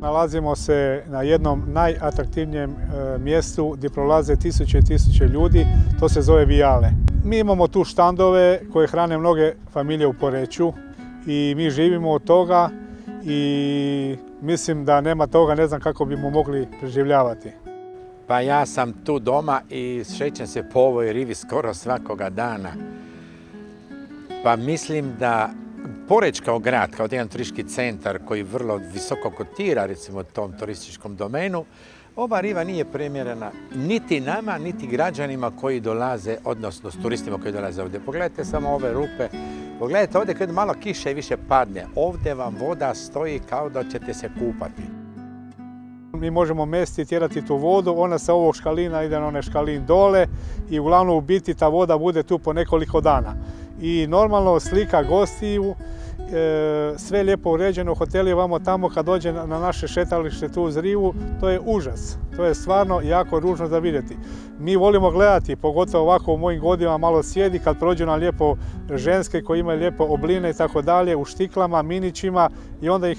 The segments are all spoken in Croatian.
Nalazimo se na jednom najatraktivnijem e, mjestu gdje prolaze tisuće i tisuće ljudi, to se zove Vijale. Mi imamo tu štandove koje hrane mnoge familije u Poreću i mi živimo od toga i mislim da nema toga, ne znam kako bismo mogli preživljavati. Pa ja sam tu doma i šećem se po ovoj rivi skoro svakoga dana. Pa mislim da Poreć kao grad, kao jedan turistički centar koji vrlo visoko kotira recimo tom turističkom domenu, ova riva nije primjerena niti nama, niti građanima koji dolaze, odnosno s turistima koji dolaze ovdje. Pogledajte samo ove rupe, pogledajte ovdje kad malo kiše i više padne, ovdje vam voda stoji kao da ćete se kupati. Mi možemo mesti tjerati tu vodu, ona sa ovog škalina ide na onaj škalin dole i uglavnom u biti ta voda bude tu po nekoliko dana. I normalno slika gostiju, e, sve lijepo uređeno, hoteli vamo tamo kad dođe na naše šetalište tu uz rivu, to je užas. To je stvarno jako ružno za vidjeti. Mi volimo gledati, pogotovo ovako u mojim godinama malo sjedi kad prođu nam lijepo ženske koji imaju lijepo obline i tako dalje, u štiklama, minićima i onda ih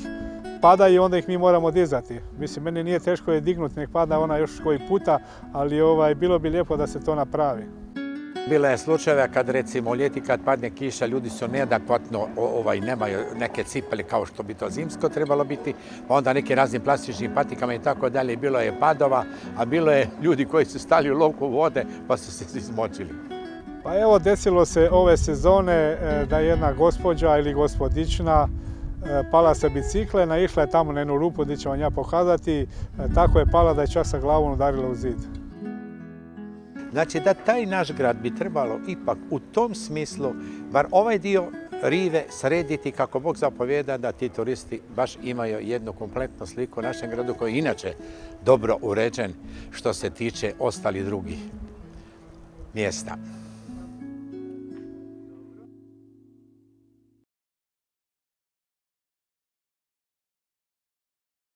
pada i onda ih mi moramo dizati. Mislim, meni nije teško je dignuti, nek pada ona još koji puta, ali ovaj, bilo bi lijepo da se to napravi. Bilo je slučajeva kad recimo ljeti kad padne kiša, ljudi su neadekvatno, ovaj, nemaju neke cipele kao što bi to zimsko trebalo biti, pa onda nekim raznim plastičnim patikama i tako dalje. Bilo je padova, a bilo je ljudi koji su stali u lovku vode pa su se izmočili. Pa evo desilo se ove sezone e, da jedna gospođa ili gospodična E, pala sa bicikle, naišla je tamo na jednu rupu gdje ću vam ja pokazati, e, tako je pala da je čak sa glavom udarila u zid. Znači da taj naš grad bi trebalo ipak u tom smislu, bar ovaj dio rive srediti kako Bog zapovjeda da ti turisti baš imaju jednu kompletnu sliku u našem gradu koji je inače dobro uređen što se tiče ostalih drugih mjesta.